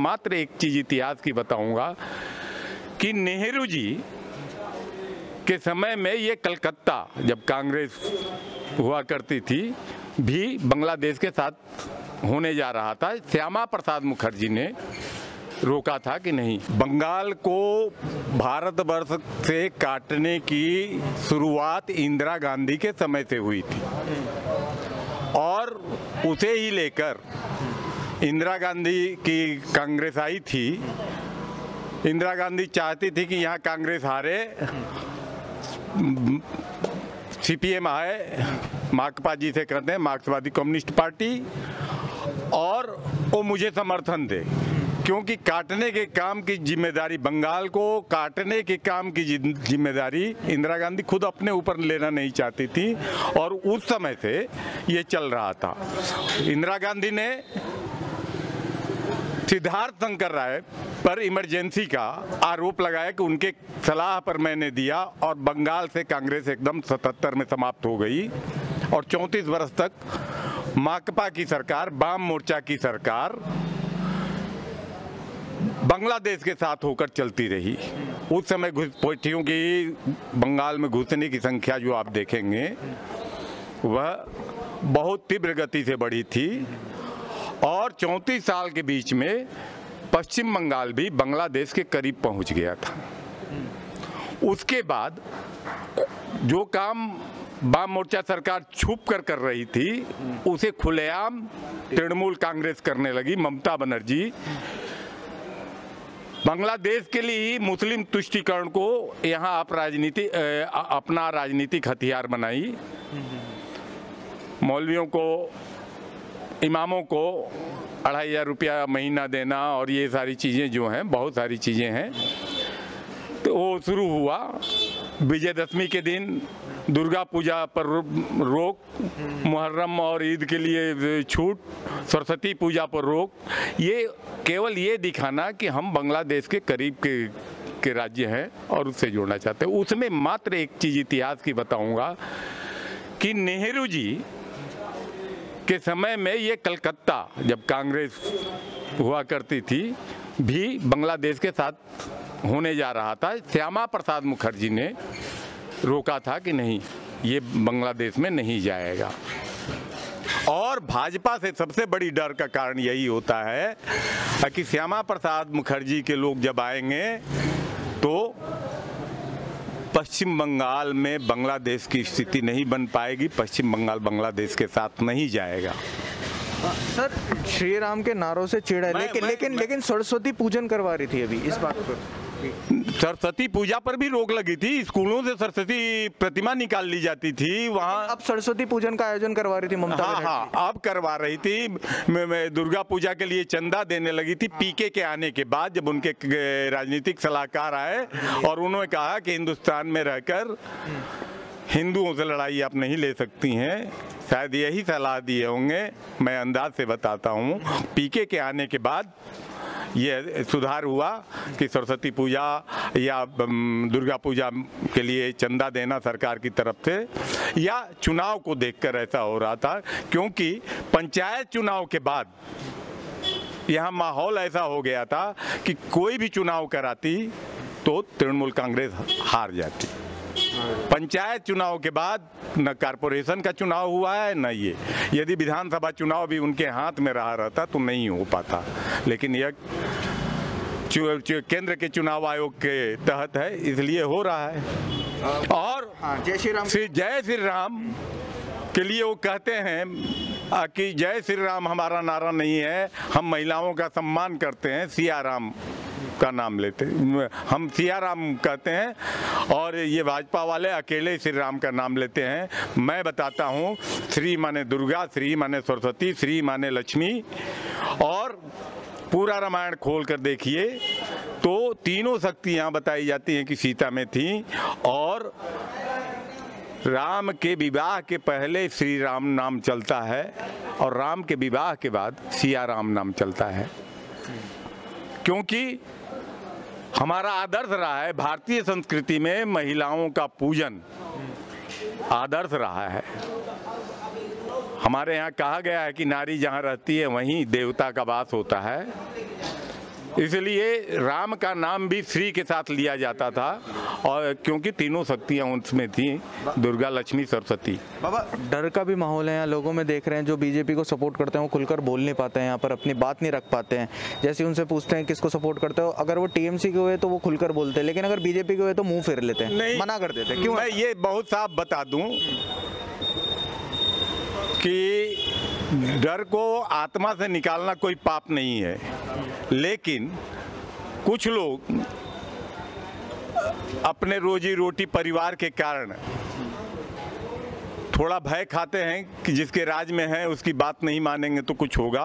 मात्र एक चीज़ इतिहास की बताऊँगा कि नेहरू जी के समय में ये कलकत्ता, जब कांग्रेस हुआ करती थी, भी बांग्लादेश के साथ होने जा रहा था। श्यामा प्रसाद मुखर्जी ने रोका था कि नहीं? बंगाल को भारतवर्ष से काटने की शुरुआत इंदिरा गांधी के समय से हुई थी। और उसे ही लेकर इंदिरा गांधी की कांग्रेस आई थी। इंदिरा गांधी चाहती थी कि यहाँ कांग्रेस हारे। सीपीएम आए, माकपा जी से कहते हैं, मार्क्सवादी कम्युनिस्ट पार्टी। और वो मुझे समर्थन दे, क्योंकि काटने के काम की ज़िम्मेदारी बंगाल को, काटने के काम की ज़िम्मेदारी इंदिरा गांधी खुद अपने ऊपर लेना नहीं चाहती थी। और उस समय से ये चल रहा था। इंदिरा गांधी ने सिद्धार्थ शंकर राय पर इमरजेंसी का आरोप लगाया कि उनके सलाह पर मैंने दिया और बंगाल से कांग्रेस एकदम 77 में समाप्त हो गई और 34 वर्ष तक माकपा की सरकार, वाम मोर्चा की सरकार बांग्लादेश के साथ होकर चलती रही। उस समय घुसपैठियों की, बंगाल में घुसने की संख्या जो आप देखेंगे, वह बहुत तीव्र गति से बढ़ी थी। और चौंतीस साल के बीच में पश्चिम बंगाल भी बांग्लादेश के करीब पहुँच गया था। उसके बाद जो काम वाम मोर्चा सरकार छुप कर कर रही थी, उसे खुलेआम तृणमूल कांग्रेस करने लगी ममता बनर्जी। बांग्लादेश के लिए ही मुस्लिम तुष्टिकरण को यहाँ आप राजनीति अपना राजनीतिक हथियार बनाई। मौलवियों को इमामों को अढ़ाई हज़ार रुपया महीना देना और ये सारी चीज़ें जो हैं, बहुत सारी चीज़ें हैं। तो वो शुरू हुआ विजयदशमी के दिन, दुर्गा पूजा पर रोक, मुहर्रम और ईद के लिए छूट, सरस्वती पूजा पर रोक। ये केवल ये दिखाना कि हम बांग्लादेश के करीब के के राज्य हैं और उससे जोड़ना चाहते हैं। उसमें मात्र एक चीज़ इतिहास की बताऊँगा कि नेहरू जी के समय में ये कलकत्ता, जब कांग्रेस हुआ करती थी, भी बांग्लादेश के साथ होने जा रहा था। श्यामा प्रसाद मुखर्जी ने रोका था कि नहीं, ये बांग्लादेश में नहीं जाएगा। और भाजपा से सबसे बड़ी डर का कारण यही होता है कि श्यामा प्रसाद मुखर्जी के लोग जब आएँगे तो पश्चिम बंगाल में बांग्लादेश की स्थिति नहीं बन पाएगी पश्चिम बंगाल बांग्लादेश के साथ नहीं जाएगा। सर श्री राम के नारों से चिड़ा है। लेकिन लेकिन लेकिन सरस्वती पूजन करवा रही थी अभी इस बात पर सरस्वती पूजा पर भी रोक लगी थी। स्कूलों से सरस्वती प्रतिमा निकाल ली जाती थी वहाँ अब सरस्वती पूजन का आयोजन करवा रही थी ममता हाँ हाँ अब करवा रही थी। दुर्गा पूजा के लिए चंदा देने लगी थी पीके के आने के बाद जब उनके राजनीतिक सलाहकार आए और उन्होंने कहा कि हिंदुस्तान में रहकर हिंदुओं से लड़ाई आप नहीं ले सकती हैं। शायद यही सलाह दिए होंगे मैं अंदाज से बताता हूँ। पीके के आने के बाद ये सुधार हुआ कि सरस्वती पूजा या दुर्गा पूजा के लिए चंदा देना सरकार की तरफ़ से, या चुनाव को देखकर ऐसा हो रहा था, क्योंकि पंचायत चुनाव के बाद यहाँ माहौल ऐसा हो गया था कि कोई भी चुनाव कराती तो तृणमूल कांग्रेस हार जाती। पंचायत चुनाव के बाद न कारपोरेशन का चुनाव हुआ है, न ये। यदि विधानसभा चुनाव भी उनके हाथ में रहा रहता तो नहीं हो पाता। लेकिन यह केंद्र के चुनाव आयोग के तहत है इसलिए हो रहा है। और हाँ, जय श्री राम। श्री जय श्री राम के लिए वो कहते हैं कि जय श्री राम हमारा नारा नहीं है हम महिलाओं का सम्मान करते हैं सिया राम का नाम लेते हम सिया राम कहते हैं और ये भाजपा वाले अकेले श्री राम का नाम लेते हैं। मैं बताता हूँ श्री माने दुर्गा श्री माने सरस्वती श्री माने लक्ष्मी और पूरा रामायण खोल कर देखिए तो तीनों शक्तियाँ बताई जाती हैं कि सीता में थी और राम के विवाह के पहले श्री राम नाम चलता है और राम के विवाह के बाद सिया राम नाम चलता है। क्योंकि हमारा आदर्श रहा है, भारतीय संस्कृति में महिलाओं का पूजन आदर्श रहा है। हमारे यहाँ कहा गया है कि नारी जहाँ रहती है वहीं देवता का वास होता है। इसलिए राम का नाम भी श्री के साथ लिया जाता था और क्योंकि तीनों शक्तियाँ उसमें थी दुर्गा लक्ष्मी सरस्वती। बाबा डर का भी माहौल है यहाँ लोगों में देख रहे हैं जो बीजेपी को सपोर्ट करते हैं वो खुलकर बोल नहीं पाते हैं यहाँ पर अपनी बात नहीं रख पाते हैं। जैसे उनसे पूछते हैं किसको सपोर्ट करते हो अगर वो टीएमसी के हुए तो वो खुलकर बोलते हैं लेकिन अगर बीजेपी के हुए तो मुँह फेर लेते हैं मना कर देते हैं। क्यों? मैं ये बहुत साफ़ बता दूँ कि डर को आत्मा से निकालना कोई पाप नहीं है। लेकिन कुछ लोग अपने रोजी रोटी परिवार के कारण थोड़ा भय खाते हैं कि जिसके राज में है, उसकी बात नहीं मानेंगे तो कुछ होगा।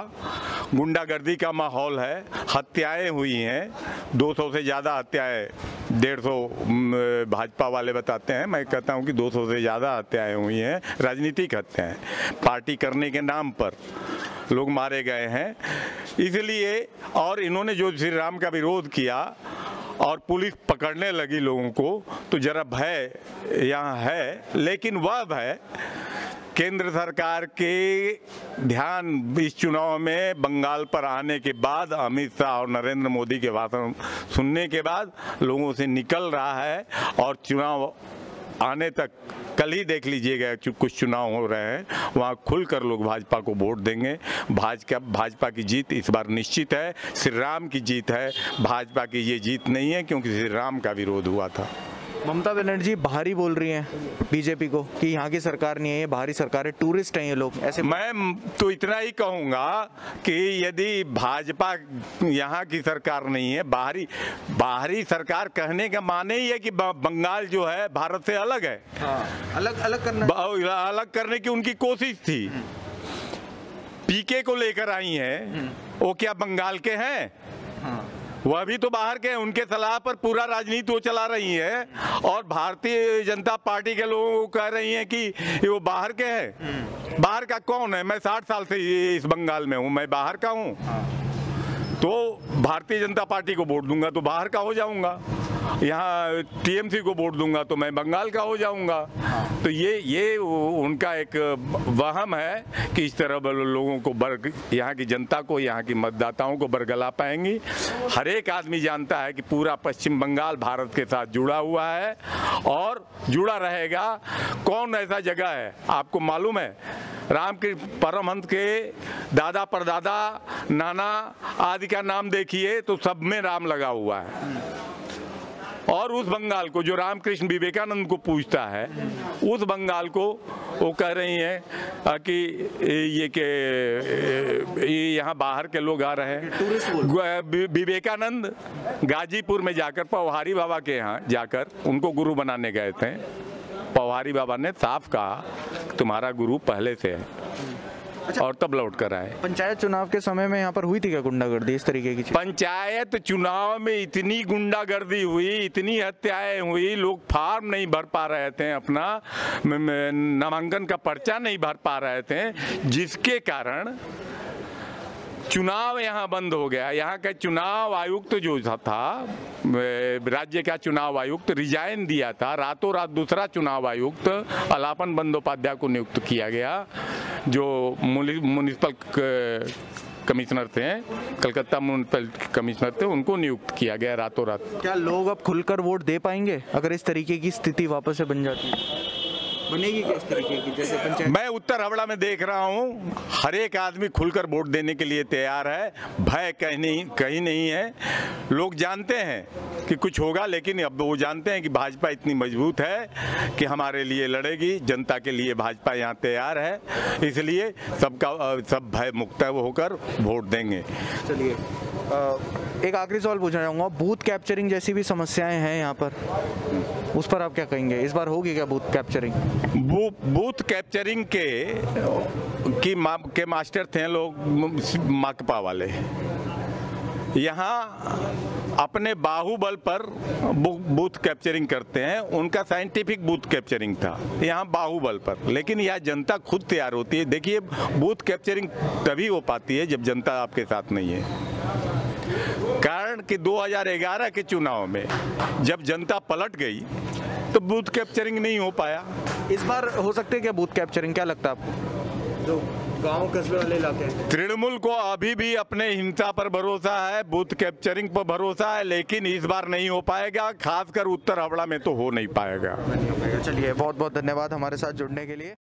गुंडागर्दी का माहौल है, हत्याएँ हुई हैं 200 से ज़्यादा हत्याएँ डेढ़ सौ भाजपा वाले बताते हैं, मैं कहता हूँ कि 200 से ज़्यादा हत्याएँ हुई हैं, राजनीतिक हत्याएँ, पार्टी करने के नाम पर लोग मारे गए हैं। इसलिए, और इन्होंने जो श्री राम का विरोध किया, और पुलिस पकड़ने लगी लोगों को तो जरा भय यहाँ है, लेकिन वह भय केंद्र सरकार के ध्यान इस चुनाव में बंगाल पर आने के बाद, अमित शाह और नरेंद्र मोदी के भाषण सुनने के बाद लोगों से निकल रहा है और चुनाव आने तक, कल ही देख लीजिएगा कुछ चुनाव हो रहे हैं, वहाँ खुलकर लोग भाजपा को वोट देंगे। भाजपा भाजपा की जीत इस बार निश्चित है श्री राम की जीत है। भाजपा की ये जीत नहीं है, क्योंकि श्री राम का विरोध हुआ था। ममता बनर्जी बाहरी बोल रही हैं बीजेपी को कि यहाँ की सरकार नहीं है ये बाहरी सरकार है टूरिस्ट हैं ये लोग ऐसे मैं तो इतना ही कहूँगा कि यदि भाजपा यहाँ की सरकार नहीं है बाहरी बाहरी सरकार कहने का माने ही है कि बंगाल जो है भारत से अलग है हाँ, अलग अलग करना अलग करने की उनकी कोशिश थी पीके को लेकर आई है हम्म। वो क्या बंगाल के हाँ। वह भी तो बाहर के हैं उनके सलाह पर पूरा राजनीति वो चला रही है। और भारतीय जनता पार्टी के लोगों को कह रही है कि वो बाहर के हैं। बाहर का कौन है? मैं साठ साल से इस बंगाल में हूँ मैं बाहर का हूँ। तो भारतीय जनता पार्टी को वोट दूँगा तो बाहर का हो जाऊँगा। यहाँ टीएमसी को वोट दूँगा तो मैं बंगाल का हो जाऊँगा। तो ये ये उनका एक वहम है कि इस तरह लोगों को बर्ग यहाँ की जनता को, यहाँ की मतदाताओं को बरगला पाएँगी। हर एक आदमी जानता है कि पूरा पश्चिम बंगाल भारत के साथ जुड़ा हुआ है और जुड़ा रहेगा। कौन ऐसा जगह है? आपको मालूम है? राम के परमहंस के दादा परदादा नाना आदि का नाम देखिए तो सब में राम लगा हुआ है। और उस बंगाल को जो रामकृष्ण विवेकानंद को पूछता है उस बंगाल को वो कह रही हैं कि ये के ये यहाँ बाहर के लोग आ रहे हैं। विवेकानंद गाजीपुर में जाकर पौहारी बाबा के यहाँ जाकर उनको गुरु बनाने गए थे। पौहारी बाबा ने साफ़ कहा तुम्हारा गुरु पहले से है। अच्छा, और तब लौट कर आए। पंचायत चुनाव के समय में यहाँ पर हुई थी क्या गुंडागर्दी इस तरीके की पंचायत चुनाव में इतनी गुंडागर्दी हुई इतनी हत्याएँ हुई लोग फार्म नहीं भर पा रहे थे अपना नामांकन का पर्चा नहीं भर पा रहे थे जिसके कारण चुनाव यहाँ बंद हो गया। यहाँ का चुनाव आयुक्त तो जो था राज्य का चुनाव आयुक्त तो रिजाइन दिया था। रातों रात दूसरा चुनाव आयुक्त तो अलापन बंदोपाध्याय को नियुक्त किया गया। जो म्यूनिसिपल कमिश्नर थे कलकत्ता म्यूनसिपल कमिश्नर थे उनको नियुक्त किया गया रातों रात क्या लोग अब खुलकर वोट दे पाएँगे अगर इस तरीके की स्थिति वापस से बन जाती है? बनेगी किस तरीके की जैसे पंचायत? मैं उत्तर हवड़ा में देख रहा हूँ हर एक आदमी खुलकर वोट देने के लिए तैयार है भय कहीं नहीं कहीं नहीं है लोग जानते हैं। कि कुछ होगा लेकिन अब वो जानते हैं कि भाजपा इतनी मज़बूत है कि हमारे लिए लड़ेगी जनता के लिए भाजपा यहाँ तैयार है। इसलिए सबका सब भय मुक्त होकर वोट देंगे। चलिए एक आखिरी सवाल पूछना चाहूँगा। बूथ कैप्चरिंग जैसी भी समस्याएँ हैं यहाँ पर उस पर आप क्या कहेंगे? इस बार होगी क्या बूथ कैप्चरिंग? बू, बूथ कैप्चरिंग के की मा, के मास्टर थे लोग माकपा वाले। यहाँ अपने बाहुबल पर बूथ कैप्चरिंग करते हैं। उनका साइंटिफिक बूथ कैप्चरिंग था। यहाँ बाहुबल पर। लेकिन यह जनता खुद तैयार होती है। देखिए बूथ कैप्चरिंग तभी हो पाती है जब जनता आपके साथ नहीं है। कारण कि 2011 के चुनाव में जब जनता पलट गई तो बूथ कैप्चरिंग नहीं हो पाया। इस बार हो सकते क्या बूथ कैप्चरिंग? क्या लगता है आपको? गाँव कस्बे वाले इलाके हैं। तृणमूल को अभी भी अपने हिंसा पर भरोसा है बूथ कैप्चरिंग पर भरोसा है लेकिन इस बार नहीं हो पाएगा खासकर उत्तर हावड़ा में तो हो नहीं पाएगा। पाएगा चलिए बहुत बहुत धन्यवाद हमारे साथ जुड़ने के लिए।